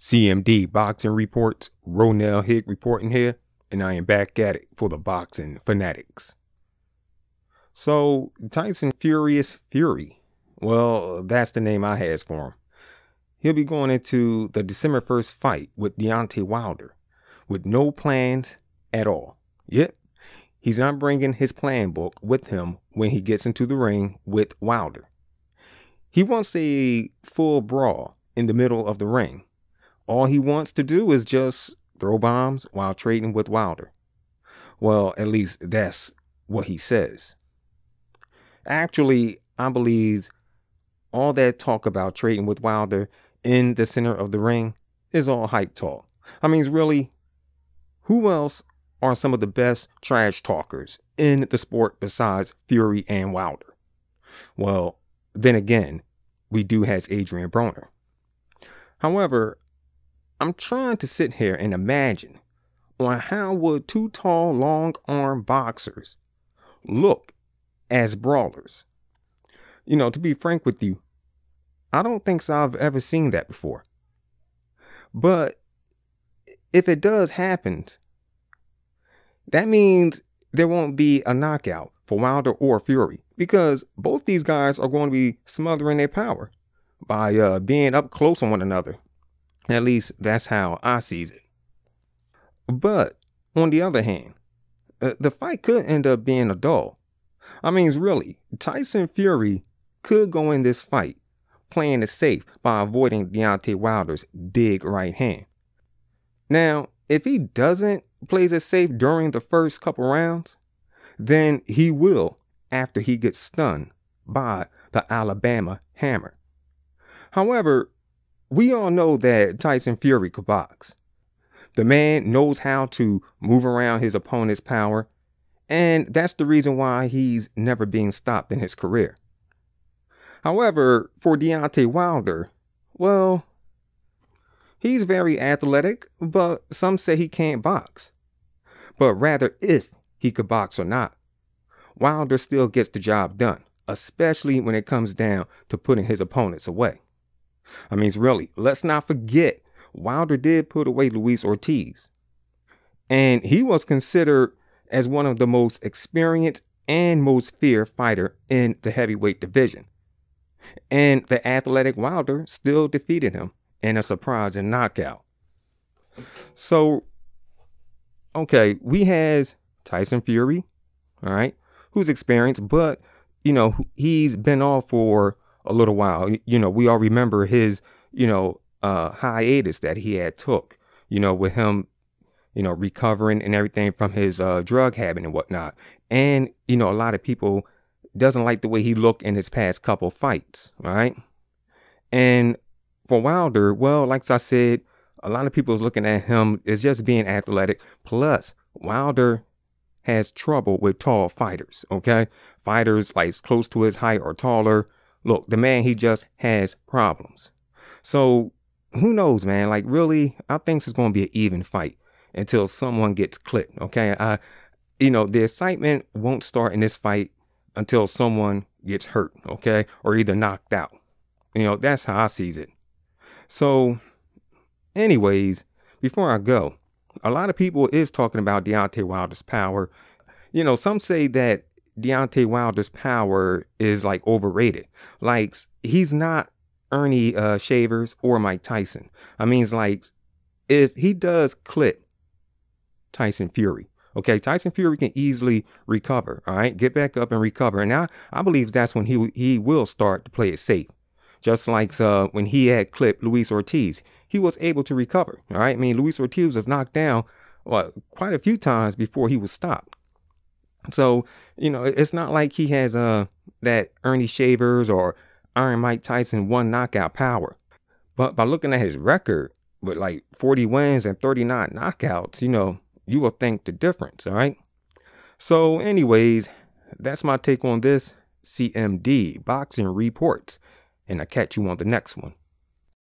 CMD Boxing Reports, Ronell Higg reporting here, and I am back at it for the boxing fanatics. So, Tyson Furious Fury, well, that's the name I has for him. He'll be going into the December 1st fight with Deontay Wilder with no plans at all. Yep, he's not bringing his plan book with him when he gets into the ring with Wilder. He wants a full brawl in the middle of the ring all he wants to do is just throw bombs while trading with Wilder. Well, at least that's what he says. Actually, I believe all that talk about trading with Wilder in the center of the ring is all hype talk. I mean, really, who else are some of the best trash talkers in the sport besides Fury and Wilder? Well, then again, we do has Adrian Broner. However, I'm trying to sit here and imagine on how would two tall, long arm boxers look as brawlers. You know, to be frank with you, I don't think so I've ever seen that before. But if it does happen, that means there won't be a knockout for Wilder or Fury because both these guys are going to be smothering their power by uh, being up close on one another at least that's how I sees it. But on the other hand, uh, the fight could end up being a dull. I mean, really, Tyson Fury could go in this fight playing it safe by avoiding Deontay Wilder's big right hand. Now, if he doesn't plays it safe during the first couple rounds, then he will after he gets stunned by the Alabama hammer. However, we all know that Tyson Fury could box. The man knows how to move around his opponent's power, and that's the reason why he's never being stopped in his career. However, for Deontay Wilder, well, he's very athletic, but some say he can't box. But rather if he could box or not, Wilder still gets the job done, especially when it comes down to putting his opponents away. I mean, really, let's not forget Wilder did put away Luis Ortiz. And he was considered as one of the most experienced and most feared fighter in the heavyweight division. And the athletic Wilder still defeated him in a surprising knockout. So, okay, we has Tyson Fury, all right, who's experienced, but you know, he's been off for a little while. You know, we all remember his, you know, uh, hiatus that he had took, you know, with him, you know, recovering and everything from his uh, drug habit and whatnot. And, you know, a lot of people doesn't like the way he looked in his past couple fights, right? And for Wilder, well, like I said, a lot of people is looking at him as just being athletic. Plus, Wilder has trouble with tall fighters, okay? Fighters like close to his height or taller, Look, the man, he just has problems. So who knows, man? Like, really, I think it's going to be an even fight until someone gets clipped. Okay. I, you know, the excitement won't start in this fight until someone gets hurt. Okay. Or either knocked out. You know, that's how I sees it. So, anyways, before I go, a lot of people is talking about Deontay Wilder's power. You know, some say that Deontay Wilder's power is like overrated. Like he's not Earnie uh, Shavers or Mike Tyson. I mean, it's like if he does clip Tyson Fury, okay, Tyson Fury can easily recover. All right, get back up and recover. And now I believe that's when he he will start to play it safe. Just like uh, when he had clipped Luis Ortiz, he was able to recover. All right, I mean Luis Ortiz was knocked down well, quite a few times before he was stopped. So, you know, it's not like he has uh that Earnie Shavers or Iron Mike Tyson one knockout power. But by looking at his record with like 40 wins and 39 knockouts, you know, you will think the difference, all right? So, anyways, that's my take on this CMD boxing reports. And I'll catch you on the next one.